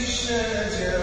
t-shirts,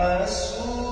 Assume.